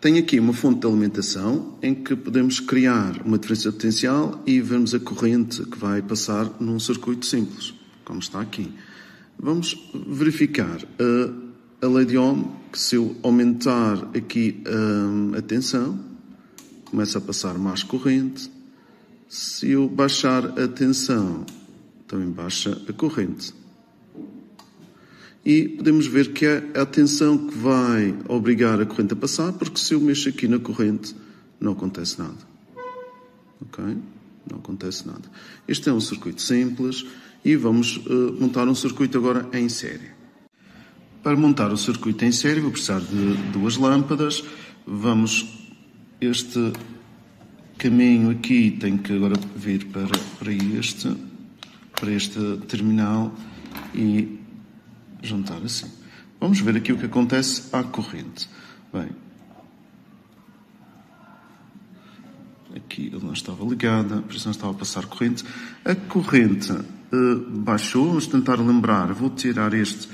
Tenho aqui uma fonte de alimentação em que podemos criar uma diferença potencial e vemos a corrente que vai passar num circuito simples, como está aqui. Vamos verificar a, a lei de Ohm, que se eu aumentar aqui a, a tensão, começa a passar mais corrente. Se eu baixar a tensão, também baixa a corrente e podemos ver que é a tensão que vai obrigar a corrente a passar, porque se eu mexo aqui na corrente, não acontece nada. Ok? Não acontece nada. Este é um circuito simples e vamos uh, montar um circuito agora em série. Para montar o circuito em série, vou precisar de duas lâmpadas. Vamos, este caminho aqui tem que agora vir para, para este, para este terminal e juntar assim. Vamos ver aqui o que acontece à corrente. Bem, aqui ele não estava ligada, por isso não estava a passar corrente. A corrente uh, baixou, vamos tentar lembrar, vou tirar este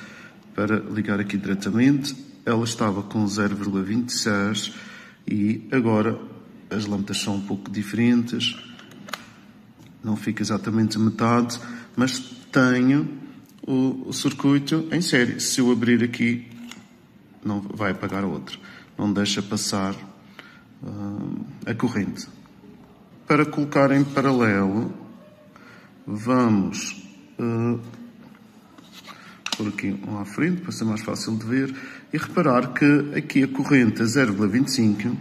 para ligar aqui diretamente. Ela estava com 0,26 e agora as lâmpadas são um pouco diferentes. Não fica exatamente a metade, mas tenho o, circuito em série. Se eu abrir aqui, não vai apagar a outra. Não deixa passar uh, a corrente. Para colocar em paralelo, vamos uh, pôr aqui um à frente para ser mais fácil de ver e reparar que aqui a corrente é 0,25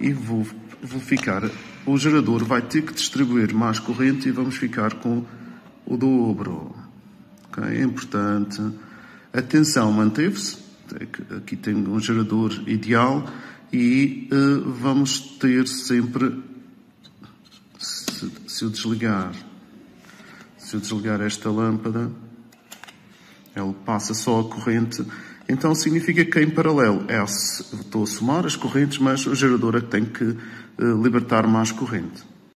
e vou, vou ficar, o gerador vai ter que distribuir mais corrente e vamos ficar com o dobro. Okay? É importante. A tensão manteve-se. Aqui tem um gerador ideal e uh, vamos ter sempre, se, se eu desligar, se eu desligar esta lâmpada, ela passa só a corrente, então significa que em paralelo é, estou a somar as correntes, mas o gerador é que tem que uh, libertar mais corrente.